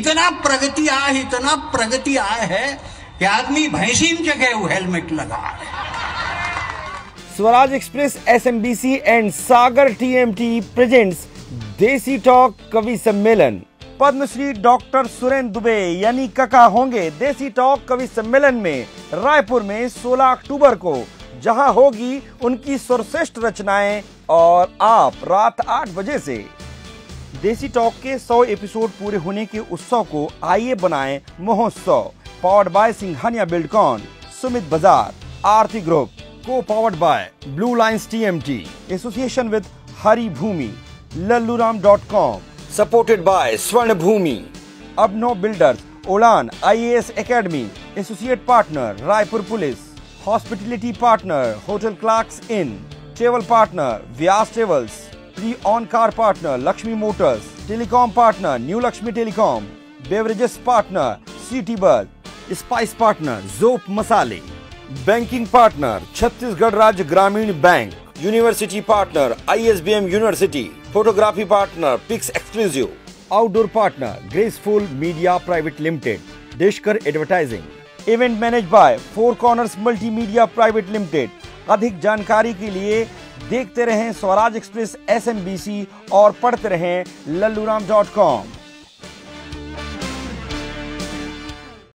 इतना प्रगति है इतना प्रगति आया है कि आदमी भैंसी में जगह वो हेलमेट लगा Swaraj express SMBC and Sagar TMT presents Desi talk कवि सम्मेलन। पद्मश्री डॉक्टर सुरेंद्र दुबे यानी कका होंगे देसी टॉक कवि सम्मेलन में, रायपुर में 16 अक्टूबर को, जहाँ होगी उनकी सर्वश्रेष्ठ रचनाएँ और आप रात आठ बजे से। देसी टॉक के 100 एपिसोड पूरे होने के उत्सव को आइए बनाएँ महोत्सव powered by Singhania Buildcon Sumit Bazaar, Aarti group को powered by Blue Lines TMT association with Hari Bhoomi, Lalluram dot com supported by Swarna Bhoomi अबनो builders Udaan IAS academy associate partner Raipur police hospitality partner hotel Clarks Inn travel partner Vyas travels pre owned car partner Lakshmi motors telecom partner new Lakshmi telecom beverages partner city bus spice partner जोप मसाले banking partner Chhattisgarh Rajya ग्रामीण bank university partner ISBM university photography partner pix exclusive outdoor partner graceful media private limited Deshkar advertising event manage by four corners multimedia private limited अधिक जानकारी के लिए देखते रहें Swaraj express SMBC और पढ़ते रहें लल्लूराम डॉट कॉम।